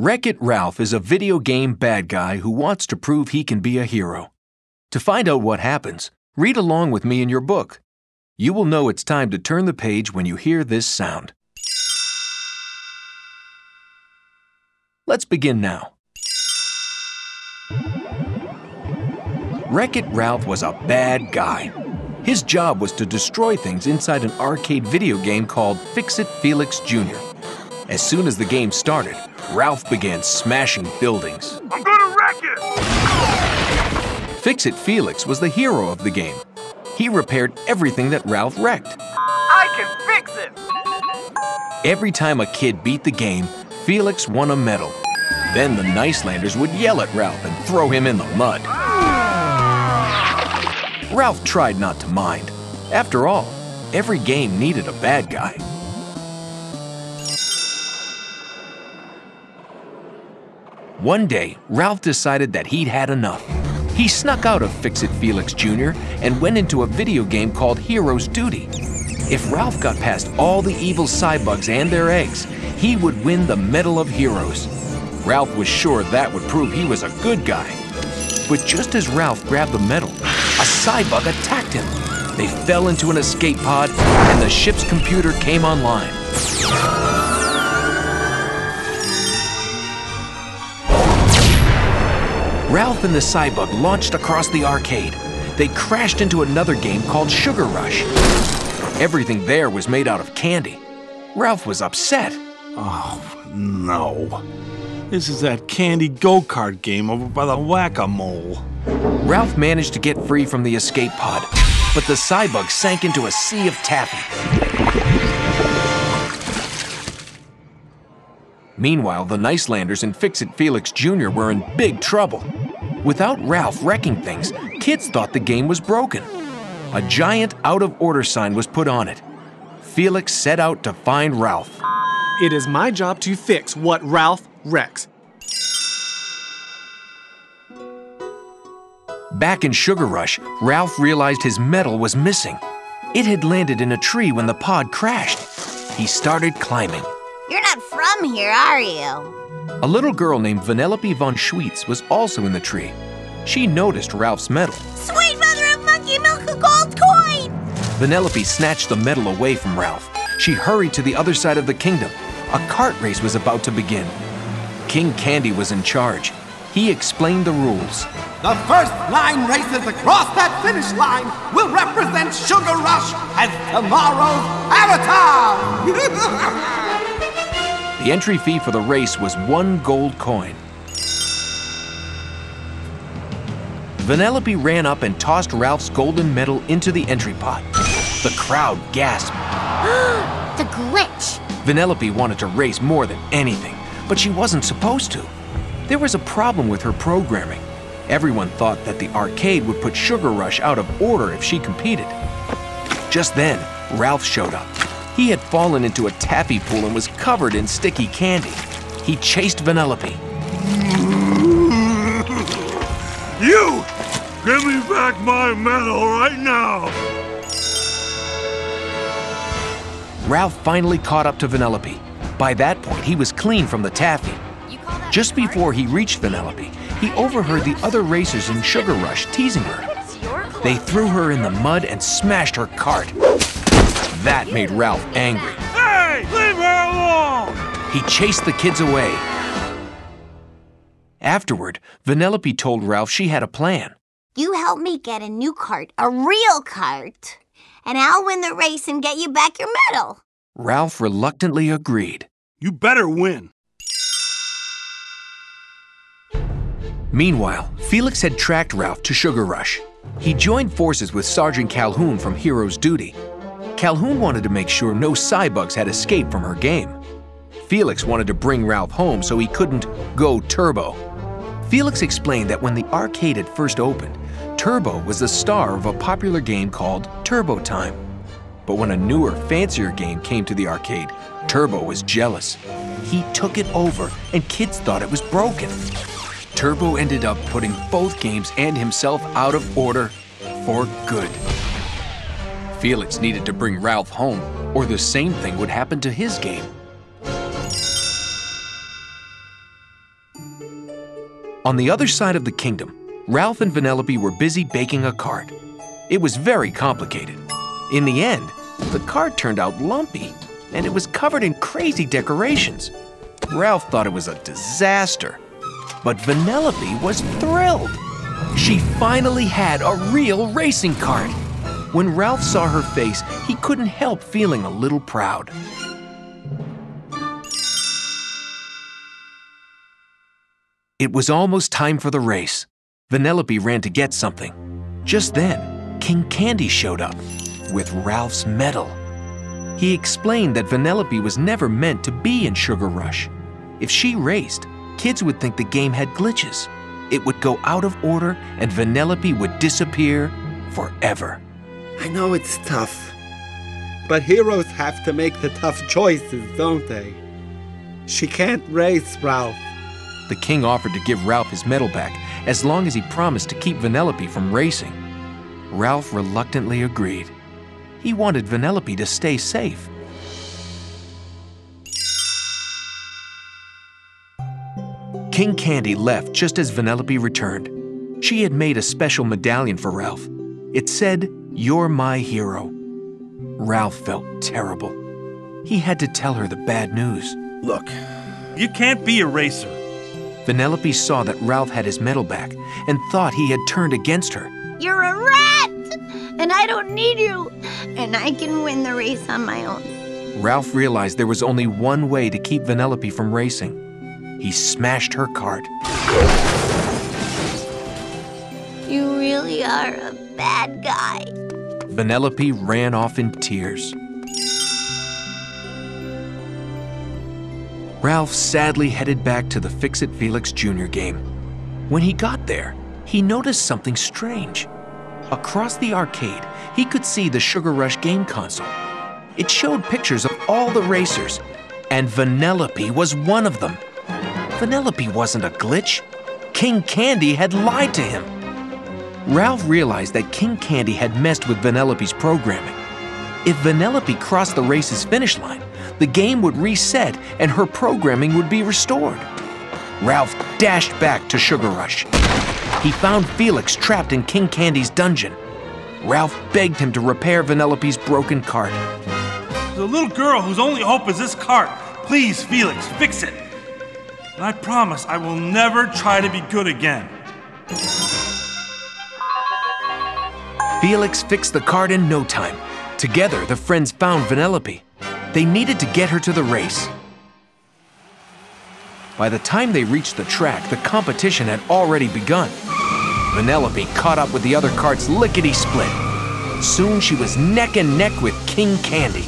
Wreck It Ralph is a video game bad guy who wants to prove he can be a hero. To find out what happens, read along with me in your book. You will know it's time to turn the page when you hear this sound. Let's begin now. Wreck It Ralph was a bad guy. His job was to destroy things inside an arcade video game called Fix It Felix Jr. As soon as the game started, Ralph began smashing buildings. I'm gonna wreck it! Fix It Felix was the hero of the game. He repaired everything that Ralph wrecked. I can fix it! Every time a kid beat the game, Felix won a medal. Then the Nicelanders would yell at Ralph and throw him in the mud. Ralph tried not to mind. After all, every game needed a bad guy. One day, Ralph decided that he'd had enough. He snuck out of Fix It Felix Jr. and went into a video game called Hero's Duty. If Ralph got past all the evil Cybugs and their eggs, he would win the Medal of Heroes. Ralph was sure that would prove he was a good guy. But just as Ralph grabbed the medal, a Cybug attacked him. They fell into an escape pod, and the ship's computer came online. Ralph and the Cybug launched across the arcade. They crashed into another game called Sugar Rush. Everything there was made out of candy. Ralph was upset. Oh, no. This is that candy go kart game over by the whack a mole. Ralph managed to get free from the escape pod, but the Cybug sank into a sea of taffy. Meanwhile, the Nicelanders and Fix It Felix Jr. were in big trouble. Without Ralph wrecking things, kids thought the game was broken. A giant out of order sign was put on it. Felix set out to find Ralph. It is my job to fix what Ralph wrecks. Back in Sugar Rush, Ralph realized his medal was missing. It had landed in a tree when the pod crashed. He started climbing. You're not from here, are you? A little girl named Vanellope von Schweetz was also in the tree. She noticed Ralph's medal. Sweet mother of monkey milk, a gold coin! Vanellope snatched the medal away from Ralph. She hurried to the other side of the kingdom. A cart race was about to begin. King Candy was in charge. He explained the rules. The first nine races across that finish line will represent Sugar Rush as tomorrow's avatar! The entry fee for the race was one gold coin. Vanellope ran up and tossed Ralph's golden medal into the entry pot. The crowd gasped. the glitch! Vanellope wanted to race more than anything, but she wasn't supposed to. There was a problem with her programming. Everyone thought that the arcade would put Sugar Rush out of order if she competed. Just then, Ralph showed up. He had fallen into a taffy pool and was covered in sticky candy. He chased Vanellope. You! Give me back my medal right now! Ralph finally caught up to Vanellope. By that point, he was clean from the taffy. Just before he reached Vanellope, he overheard the other racers in Sugar Rush teasing her. They threw her in the mud and smashed her cart. That made Ralph angry. Hey, leave her alone! He chased the kids away. Afterward, Vanellope told Ralph she had a plan. You help me get a new cart, a real cart, and I'll win the race and get you back your medal. Ralph reluctantly agreed. You better win. Meanwhile, Felix had tracked Ralph to Sugar Rush. He joined forces with Sergeant Calhoun from Hero's Duty. Calhoun wanted to make sure no Cybugs had escaped from her game. Felix wanted to bring Ralph home so he couldn't go turbo. Felix explained that when the arcade had first opened, Turbo was the star of a popular game called Turbo Time. But when a newer, fancier game came to the arcade, Turbo was jealous. He took it over, and kids thought it was broken. Turbo ended up putting both games and himself out of order for good. Felix needed to bring Ralph home, or the same thing would happen to his game. On the other side of the kingdom, Ralph and Vanellope were busy baking a cart. It was very complicated. In the end, the cart turned out lumpy, and it was covered in crazy decorations. Ralph thought it was a disaster, but Vanellope was thrilled. She finally had a real racing cart. When Ralph saw her face, he couldn't help feeling a little proud. It was almost time for the race. Vanellope ran to get something. Just then, King Candy showed up with Ralph's medal. He explained that Vanellope was never meant to be in Sugar Rush. If she raced, kids would think the game had glitches. It would go out of order and Vanellope would disappear forever. I know it's tough, but heroes have to make the tough choices, don't they? She can't race, Ralph. The king offered to give Ralph his medal back as long as he promised to keep Vanellope from racing. Ralph reluctantly agreed. He wanted Vanellope to stay safe. King Candy left just as Vanellope returned. She had made a special medallion for Ralph. It said, You're my hero. Ralph felt terrible. He had to tell her the bad news. Look, you can't be a racer. Vanellope saw that Ralph had his medal back and thought he had turned against her. You're a rat! And I don't need you. And I can win the race on my own. Ralph realized there was only one way to keep Vanellope from racing. He smashed her cart. You really are a bad guy. Vanellope ran off in tears. Ralph sadly headed back to the Fix It Felix Jr. game. When he got there, he noticed something strange. Across the arcade, he could see the Sugar Rush game console. It showed pictures of all the racers, and Vanellope was one of them. Vanellope wasn't a glitch. King Candy had lied to him. Ralph realized that King Candy had messed with Vanellope's programming. If Vanellope crossed the race's finish line, the game would reset and her programming would be restored. Ralph dashed back to Sugar Rush. He found Felix trapped in King Candy's dungeon. Ralph begged him to repair Vanellope's broken cart. There's a little girl whose only hope is this cart. Please, Felix, fix it. And I promise I will never try to be good again. Felix fixed the cart in no time. Together, the friends found Vanellope. They needed to get her to the race. By the time they reached the track, the competition had already begun. Vanellope caught up with the other carts lickety split. Soon she was neck and neck with King Candy.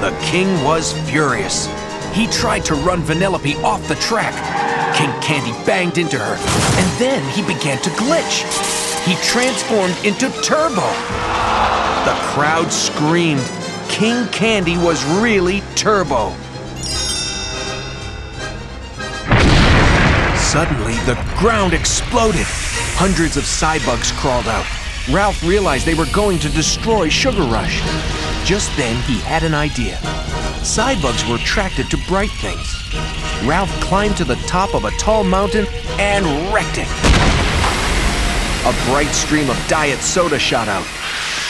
The king was furious. He tried to run Vanellope off the track. King Candy banged into her, and then he began to glitch. He transformed into Turbo. The crowd screamed. King Candy was really Turbo. Suddenly, the ground exploded. Hundreds of cybugs crawled out. Ralph realized they were going to destroy Sugar Rush. Just then, he had an idea. Cybugs were attracted to bright things. Ralph climbed to the top of a tall mountain and wrecked it. A bright stream of diet soda shot out.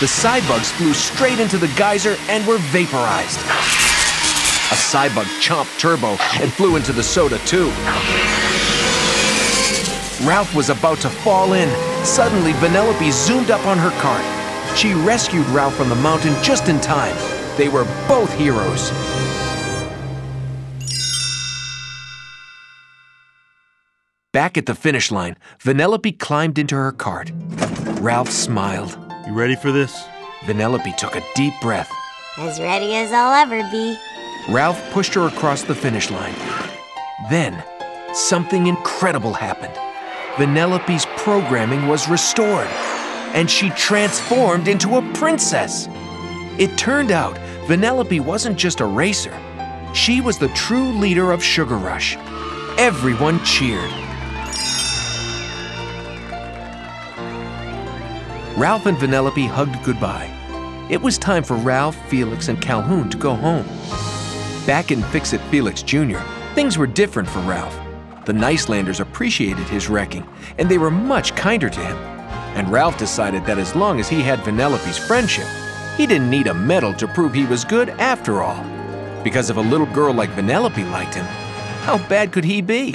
The cybugs flew straight into the geyser and were vaporized. A cybug chomped Turbo and flew into the soda too. Ralph was about to fall in. Suddenly, Vanellope zoomed up on her cart. She rescued Ralph from the mountain just in time. They were both heroes. Back at the finish line, Vanellope climbed into her cart. Ralph smiled. You ready for this? Vanellope took a deep breath. As ready as I'll ever be. Ralph pushed her across the finish line. Then, something incredible happened. Vanellope's programming was restored, and she transformed into a princess. It turned out Vanellope wasn't just a racer, she was the true leader of Sugar Rush. Everyone cheered. Ralph and Vanellope hugged goodbye. It was time for Ralph, Felix, and Calhoun to go home. Back in Fix It Felix Jr., Things were different for Ralph. The Nicelanders appreciated his wrecking, and they were much kinder to him. And Ralph decided that as long as he had Vanellope's friendship, he didn't need a medal to prove he was good after all. Because if a little girl like Vanellope liked him, how bad could he be?